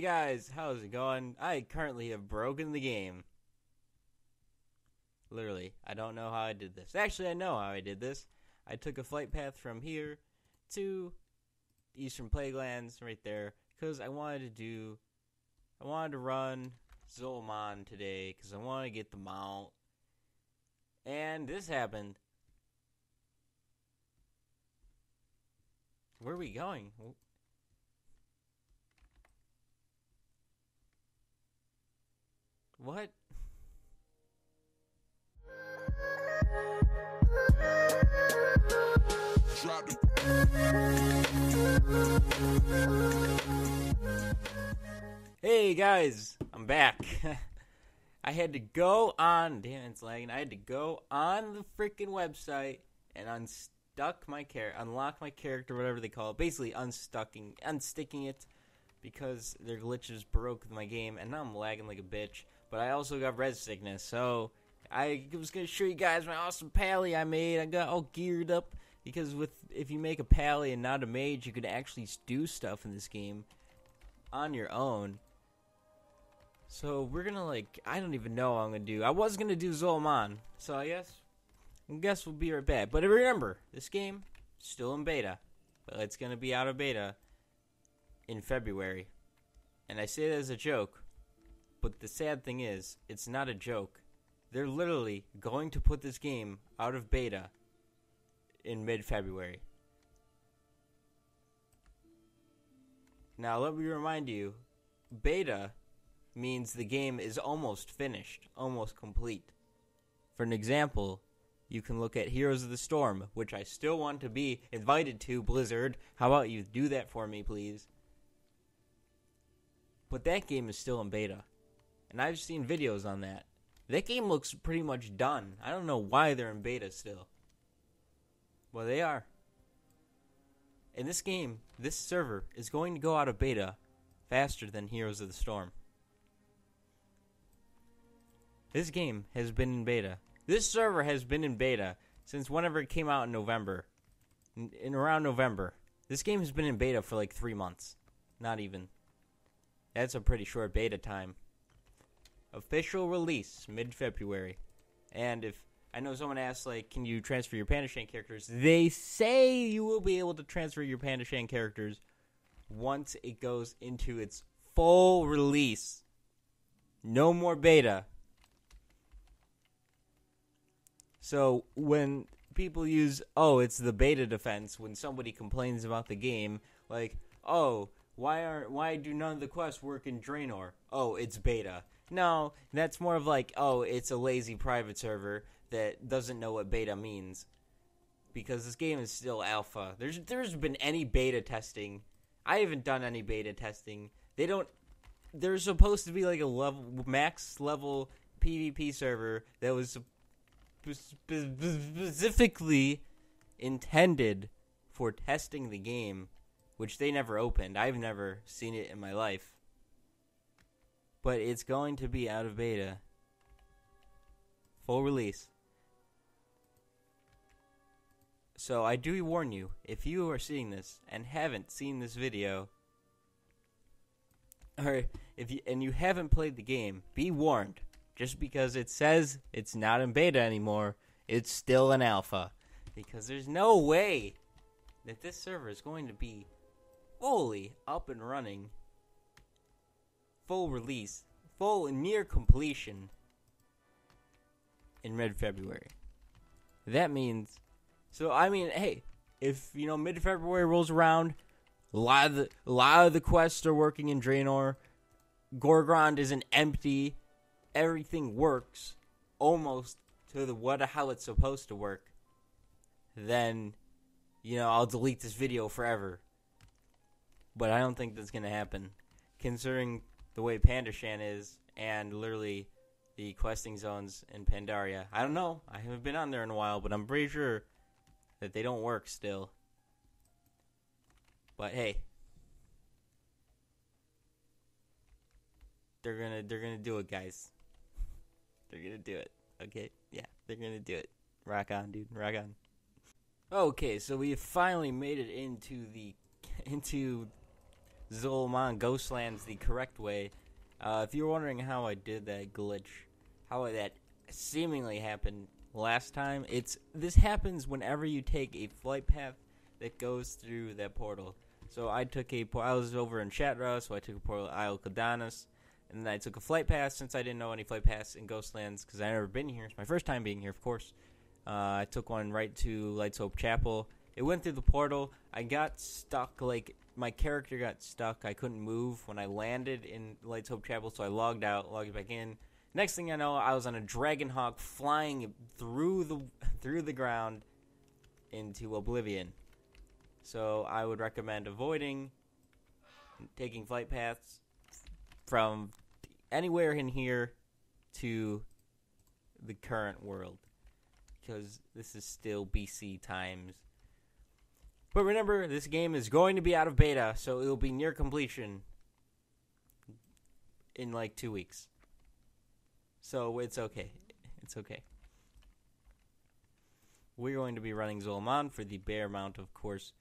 Guys, how's it going? I currently have broken the game. Literally, I don't know how I did this. Actually, I know how I did this. I took a flight path from here to Eastern Plaguelands right there because I wanted to do, I wanted to run Zul'Aman today because I want to get the mount. And this happened. Where are we going? What? Hey guys, I'm back. I had to go on, damn it's lagging. I had to go on the freaking website and unstuck my character, unlock my character, whatever they call it. Basically, unstucking, unsticking it because their glitches broke my game, and now I'm lagging like a bitch. But I also got res sickness, so I was gonna show you guys my awesome pally I made. I got all geared up because with if you make a pally and not a mage, you can actually do stuff in this game on your own. So we're gonna like I don't even know what I'm gonna do. I was gonna do Zul'Aman, so I guess I guess we'll be right back. But remember, this game still in beta, but it's gonna be out of beta in February. And I say that as a joke, but the sad thing is, it's not a joke. They're literally going to put this game out of beta in mid February. Now, let me remind you beta means the game is almost finished, almost complete. For an example, you can look at Heroes of the Storm, which I still want to be invited to, Blizzard. How about you do that for me, please? But that game is still in beta. And I've seen videos on that. That game looks pretty much done. I don't know why they're in beta still. Well, they are. In this game, this server is going to go out of beta faster than Heroes of the Storm. This game has been in beta. This server has been in beta since whenever it came out in November. In, in around November. This game has been in beta for like three months. Not even. That's a pretty short beta time. Official release mid February. And if I know someone asked, like, can you transfer your Pandashan characters? They say you will be able to transfer your Pandashan characters once it goes into its full release. No more beta. So when people use, oh, it's the beta defense, when somebody complains about the game, like, oh, why aren't why do none of the quests work in Draenor? Oh, it's beta. No, that's more of like, oh, it's a lazy private server that doesn't know what beta means. Because this game is still alpha. There's there's been any beta testing. I haven't done any beta testing. They don't there's supposed to be like a level max level PvP server that was specifically intended for testing the game which they never opened. I've never seen it in my life. But it's going to be out of beta. Full release. So I do warn you, if you are seeing this and haven't seen this video, or if you and you haven't played the game, be warned. Just because it says it's not in beta anymore, it's still an alpha. Because there's no way that this server is going to be fully up and running, full release, full and near completion in mid February. That means, so I mean, hey, if you know mid February rolls around, a lot of the a lot of the quests are working in Draenor. Gorgrond isn't empty. Everything works almost to the what how it's supposed to work. Then, you know, I'll delete this video forever but I don't think that's going to happen, considering the way Pandashan is and literally the questing zones in Pandaria. I don't know. I haven't been on there in a while, but I'm pretty sure that they don't work still. But hey, they're gonna they're gonna do it, guys. They're gonna do it. Okay, yeah, they're gonna do it. Rock on, dude. Rock on. Okay, so we finally made it into the into Zul'Aman Ghostlands the correct way. Uh, if you're wondering how I did that glitch, how that seemingly happened last time, it's this happens whenever you take a flight path that goes through that portal. So I took a I was over in Shattrath, so I took a portal Isle Quel'Danas, and then I took a flight path since I didn't know any flight paths in Ghostlands because I never been here. It's my first time being here, of course. Uh, I took one right to Lights Hope Chapel. It went through the portal. I got stuck, like my character got stuck. I couldn't move when I landed in Lights Hope Chapel, so I logged out, logged back in. Next thing I know, I was on a Dragonhawk flying through the through the ground into Oblivion. So I would recommend avoiding taking flight paths from anywhere in here to the current world because this is still BC times. But remember, this game is going to be out of beta, so it will be near completion in like two weeks. So it's okay. It's okay. We're going to be running Zul'Aman for the bear mount, of course.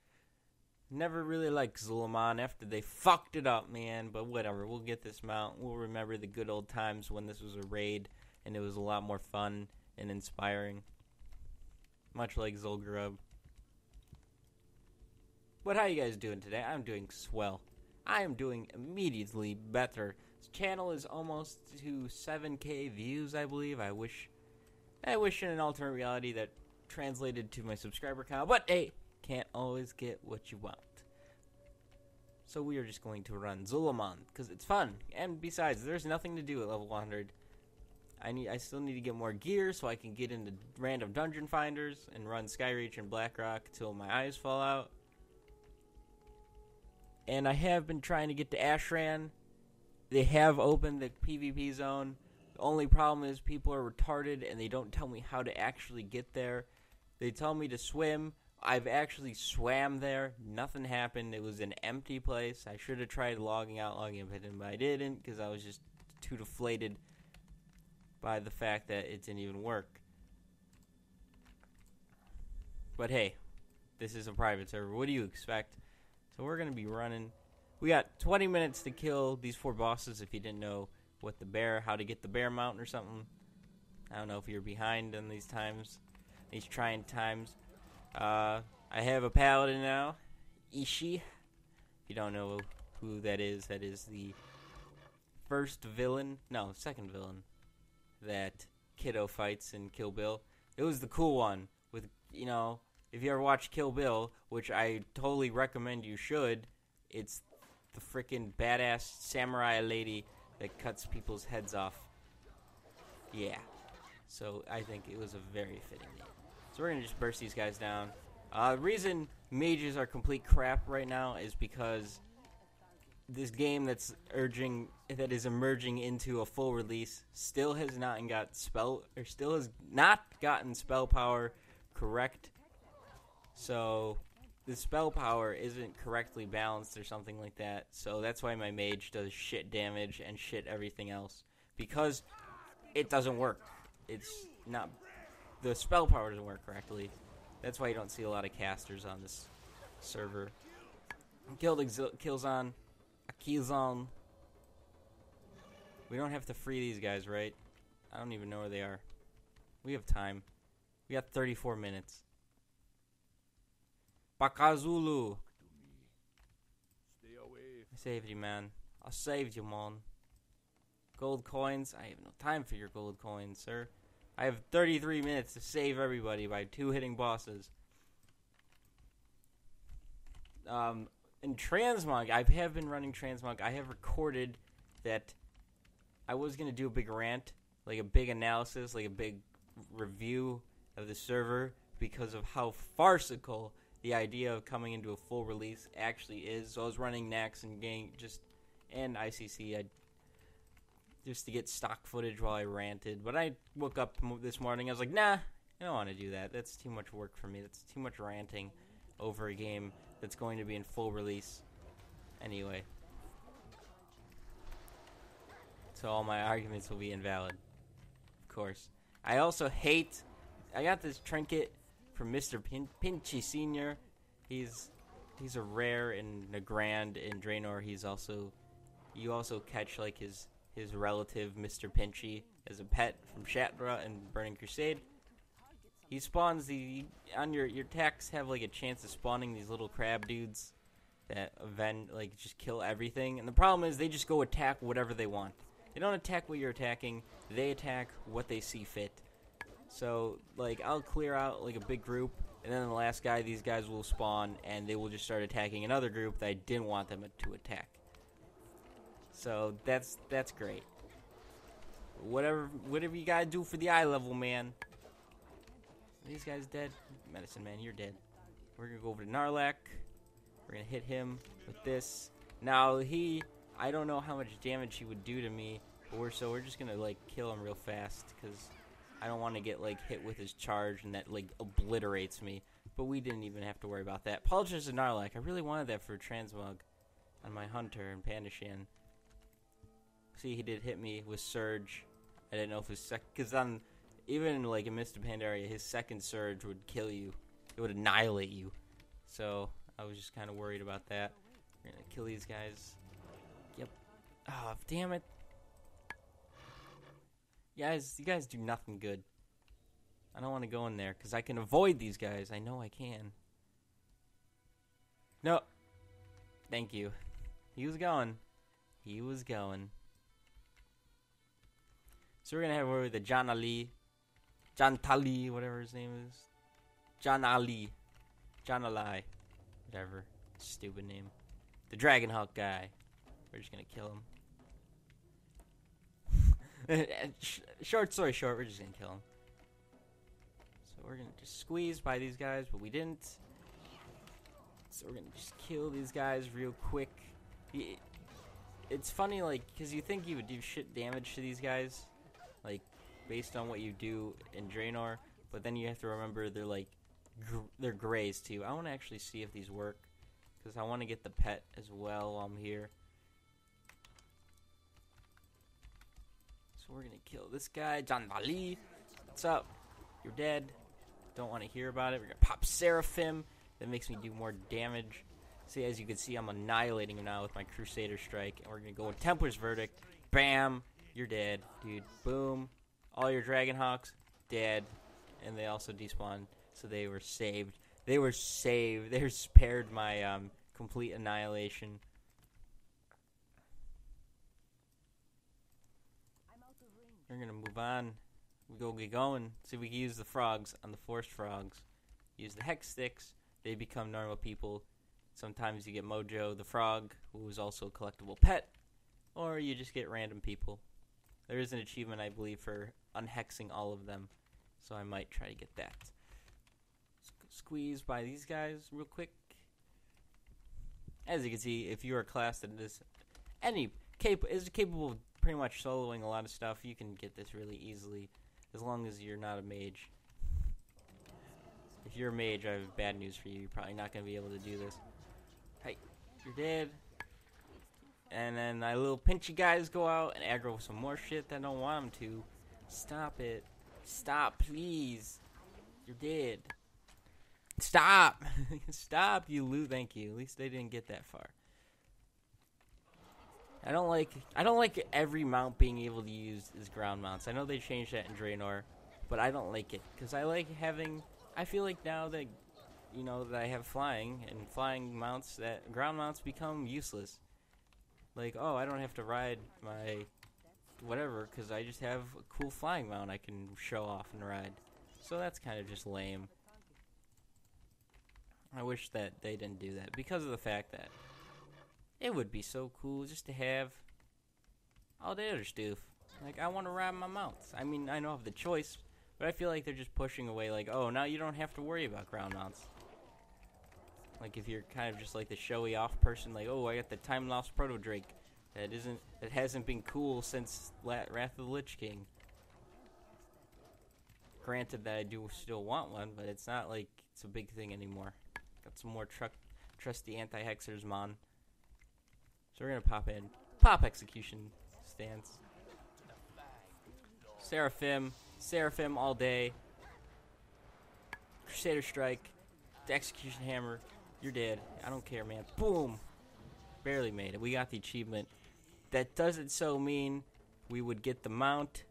Never really liked Zul'Aman after they fucked it up, man. But whatever, we'll get this mount. We'll remember the good old times when this was a raid and it was a lot more fun and inspiring. Much like Zul'Gurub. But how you guys doing today? I'm doing swell. I am doing immediately better. This channel is almost to 7k views, I believe. I wish I wish in an alternate reality that translated to my subscriber count, but hey, can't always get what you want. So we are just going to run Zul'Aman because it's fun, and besides, there's nothing to do at level 100. I need, I still need to get more gear so I can get into random dungeon finders and run Skyreach and Blackrock till my eyes fall out. And I have been trying to get to Ashran. They have opened the PvP zone. The only problem is people are retarded and they don't tell me how to actually get there. They tell me to swim, I've actually swam there. Nothing happened. It was an empty place. I should have tried logging out, logging in, but I didn't because I was just too deflated by the fact that it didn't even work. But hey, this is a private server. What do you expect? So we're going to be running. We got 20 minutes to kill these four bosses if you didn't know what the bear, how to get the bear mountain or something. I don't know if you're behind in these times, these trying times. Uh, I have a paladin now, Ishi. If you don't know who that is, that is the first villain, no, second villain that Kiddo fights in Kill Bill. It was the cool one with, you know, if you ever watch Kill Bill, which I totally recommend you should, it's the freaking badass samurai lady that cuts people's heads off. Yeah. So I think it was a very fitting name. So we're gonna just burst these guys down. Uh, the reason mages are complete crap right now is because this game that's urging that is emerging into a full release still has not got spell or still has not gotten spell power correct. So the spell power isn't correctly balanced or something like that. So that's why my mage does shit damage and shit everything else because it doesn't work. It's not the spell power doesn't work correctly. That's why you don't see a lot of casters on this server. Killed Exil- Killzon, Akilzon. We don't have to free these guys, right? I don't even know where they are. We have time. We got 34 minutes. Away. I saved you, man. I saved you, man. Gold coins? I have no time for your gold coins, sir. I have 33 minutes to save everybody by two hitting bosses. Um, in Transmog, I have been running Transmog. I have recorded that I was going to do a big rant, like a big analysis, like a big review of the server because of how farcical the idea of coming into a full release actually is. So I was running Nax and getting just and ICC. I just to get stock footage while I ranted. But I woke up this morning. I was like, nah, I don't want to do that. That's too much work for me. That's too much ranting over a game that's going to be in full release anyway. So all my arguments will be invalid. Of course. I also hate. I got this trinket from Mr. Pin- Pinchy Senior. He's he's a rare in Nagrand in Draenor. He's also you also catch like his his relative Mr. Pinchy as a pet from Shattrath and Burning Crusade. He spawns the on your your attacks have like a chance of spawning these little crab dudes that event like just kill everything. And the problem is they just go attack whatever they want. They don't attack what you're attacking. They attack what they see fit. So like I'll clear out like a big group, and then the last guy, these guys will spawn, and they will just start attacking another group that I didn't want them to attack. So that's that's great. Whatever whatever you gotta do for the eye level, man. These guys dead? Medicine man, you're dead. We're gonna go over to Nalorakk. We're gonna hit him with this. Now he, I don't know how much damage he would do to me, but we're so we're just gonna like kill him real fast because I don't want to get like hit with his charge and that like obliterates me. But we didn't even have to worry about that. Apologies to Nalorakk. I really wanted that for Transmog on my Hunter and Pandashan. See, he did hit me with Surge. I didn't know if his sec, because on even like in Mists of Pandaria, his second Surge would kill you. It would annihilate you. So I was just kind of worried about that. We're gonna kill these guys. Yep. Oh, damn it. You guys, you guys do nothing good. I don't want to go in there because I can avoid these guys. I know I can. No. Thank you. He was going. He was going. So we're gonna have over the John Ali, John Tali, whatever his name is, John Ali, John Ali, whatever, stupid name, the Dragon Hawk guy. We're just gonna kill him. short story short, we're just gonna kill him. So we're gonna just squeeze by these guys, but we didn't. So we're gonna just kill these guys real quick. It's funny, like, because you think you would do shit damage to these guys, like based on what you do in Draenor, but then you have to remember they're like gr- they're grays too. I want to actually see if these work because I want to get the pet as well while I'm here. So we're gonna kill this guy, John Bali. What's up? You're dead. Don't want to hear about it. We're gonna pop Seraphim. That makes me do more damage. See, as you can see, I'm annihilating him now with my Crusader Strike, and we're gonna go with Templar's Verdict. Bam! You're dead, dude. Boom. All your Dragon Hawks, dead. And they also despawned, so they were saved. They were saved. They were spared my um, complete annihilation. We're gonna move on. We go get going. See if we can use the frogs on the forest frogs. Use the hex sticks. They become normal people. Sometimes you get Mojo the frog, who is also a collectible pet, or you just get random people. There is an achievement, I believe, for unhexing all of them, so I might try to get that. Squeeze by these guys real quick. As you can see, if you are classed in this, any cap- is capable of pretty much soloing a lot of stuff, you can get this really easily, as long as you're not a mage. If you're a mage, I have bad news for you. You're probably not going to be able to do this. Hey, you're dead. And then my little pinchy guys go out and aggro some more shit that I don't want them to. Stop it. Stop, please. You're dead. Stop. Stop, you loot. Thank you. At least they didn't get that far. I don't like I don't like every mount being able to use as ground mounts. I know they changed that in Draenor, but I don't like it because I like having. I feel like now that you know that I have flying and flying mounts, that ground mounts become useless like, oh, I don't have to ride my whatever because I just have a cool flying mount I can show off and ride. So that's kind of just lame. I wish that they didn't do that because of the fact that it would be so cool just to have all the other stuff. Like, I want to ride my mounts. I mean, I know I have the choice, but I feel like they're just pushing away, like, oh, now you don't have to worry about ground mounts. Like if you're kind of just like the showy off person, like oh I got the time lost proto Drake that isn't that hasn't been cool since La- Wrath of the Lich King. Granted that I do still want one, but it's not like it's a big thing anymore. Got some more truck trusty anti hexers mon. So we're gonna pop in pop execution stance. Seraphim, Seraphim all day. Crusader Strike, the Execution Hammer, You're dead. I don't care, man. Boom. Barely made it. We got the achievement. That doesn't so mean we would get the mount.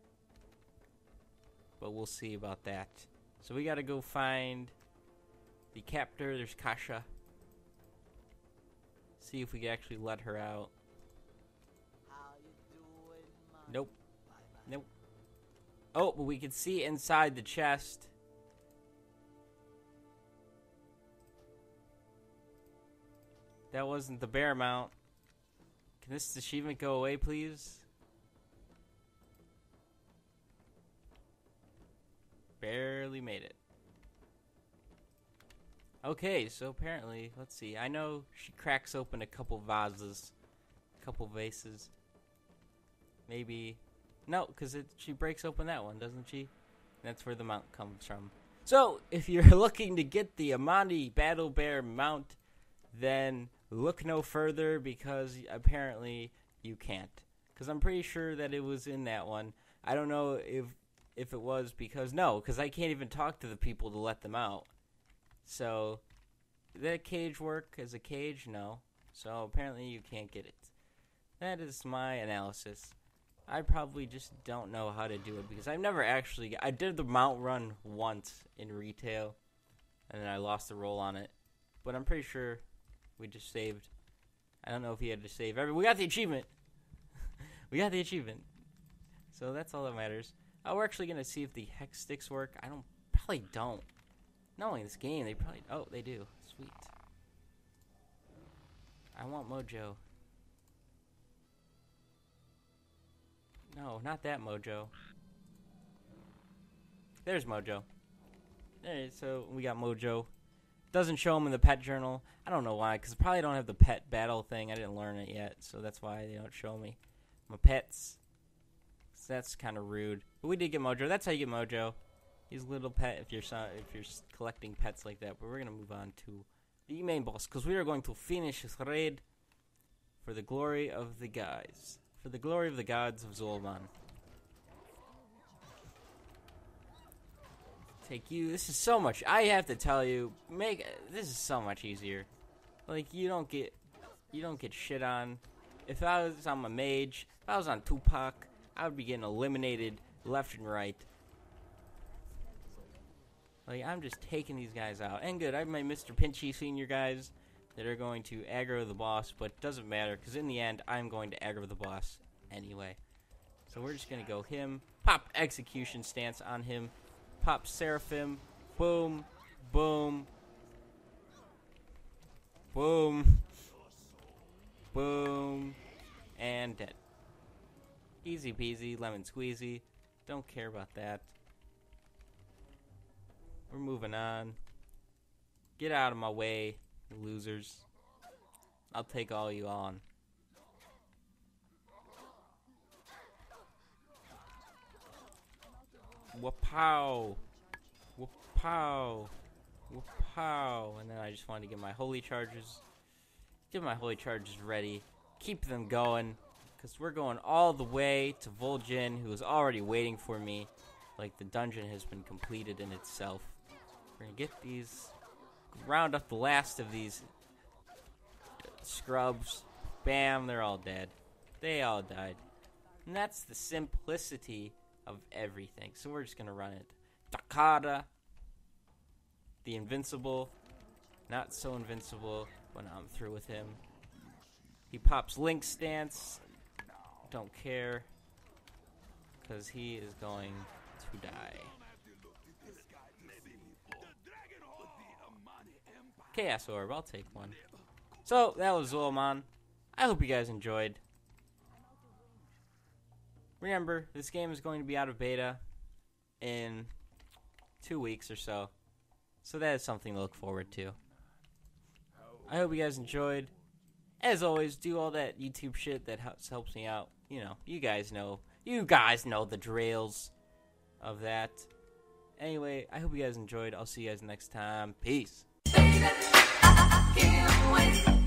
But we'll see about that. So we gotta go find the captor. There's Kasha. See if we can actually let her out. Nope. Nope. Oh, but we can see inside the chest. That wasn't the bear mount. Can this achievement go away, please? Barely made it. Okay, so apparently, let's see. I know she cracks open a couple vases, a couple vases. Maybe, no, because she breaks open that one, doesn't she? That's where the mount comes from. So, if you're looking to get the Amani Battle Bear mount, then look no further because apparently you can't. Because I'm pretty sure that it was in that one. I don't know if if it was because no, because I can't even talk to the people to let them out. So, that cage work as a cage? No. So apparently you can't get it. That is my analysis. I probably just don't know how to do it because I've never actually. I did the mount run once in retail, and then I lost the roll on it. But I'm pretty sure we just saved. I don't know if he had to save every. We got the achievement. we got the achievement. So that's all that matters. Oh, we're actually gonna see if the hex sticks work. I don't. Probably don't. Knowing this game, they probably. Oh, they do. Sweet. I want Mojo. No, not that Mojo. There's Mojo. Alright, so we got Mojo. Doesn't show him in the pet journal. I don't know why, because probably don't have the pet battle thing. I didn't learn it yet, so that's why they don't show me my pets. So that's kind of rude. But we did get Mojo. That's how you get Mojo. He's a little pet if you're if you're collecting pets like that. But we're gonna move on to the main boss because we are going to finish this raid for the glory of the guys, for the glory of the gods of Zul'Aman. Take you. This is so much. I have to tell you, make this is so much easier. Like you don't get, you don't get shit on. If I was on my mage, if I was on Tupac, I would be getting eliminated left and right. Like, I'm just taking these guys out. And good, I have my Mr. Pinchy senior guys that are going to aggro the boss, but it doesn't matter, because in the end, I'm going to aggro the boss anyway. So we're just going to go him, pop execution stance on him, pop Seraphim, boom, boom, boom, boom, and dead. Easy peasy, lemon squeezy. Don't care about that. We're moving on. Get out of my way, losers. I'll take all you on. Wapow! Wapow! Wapow! And then I just wanted to get my holy charges. Get my holy charges ready. Keep them going. Because we're going all the way to Vol'jin, who is already waiting for me. Like the dungeon has been completed in itself. We're gonna get these, round up the last of these scrubs. Bam, they're all dead. They all died. And that's the simplicity of everything. So we're just gonna run it. Daakara, the invincible, not so invincible when I'm through with him. He pops Link stance. Don't care. Because he is going to die. Chaos Orb, I'll take one. So, that was Zul'Aman. I hope you guys enjoyed. Remember, this game is going to be out of beta in two weeks or so. So that is something to look forward to. I hope you guys enjoyed. As always, do all that YouTube shit that helps, helps me out. You know, you guys know. You guys know the drills of that. Anyway, I hope you guys enjoyed. I'll see you guys next time. Peace baby, I can't wait.